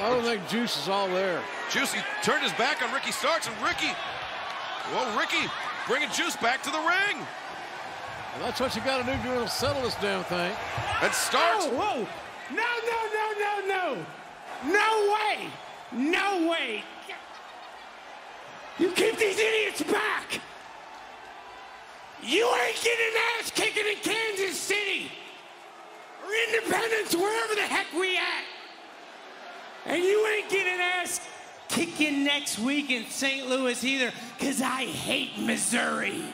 I don't think Juice is all there. Juicy turned his back on Ricky Starks, and Ricky, well, Ricky bringing Juice back to the ring. Well, that's what you got to do to settle this damn thing. And Starks. Whoa, whoa. No, no, no, no, no. No way. No way. You keep these idiots back. You ain't getting ass kicking in Kansas City or Independence, wherever the heck we at. And you ain't getting ass kicking next week in St. Louis either, because I hate Missouri.